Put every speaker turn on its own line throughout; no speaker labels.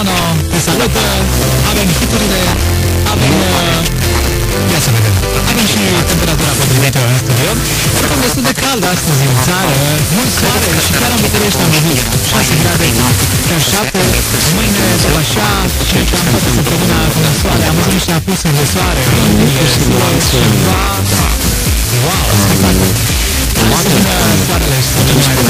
Tono te salută, avem hiturile, avem... Uh, ia să vedem. Avem și temperatura potrivită în studio. Oricum destul de cald astăzi în țară, mult soare și chiar în București am văzut 6 grade pe 7, mâine tot așa și cam toată săptămâna cu soare. Am văzut niște apusuri de soare, ceva... Wow, spectacol! Astăzi, soarele se mai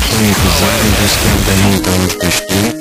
Químicos árabes que apresentam o costume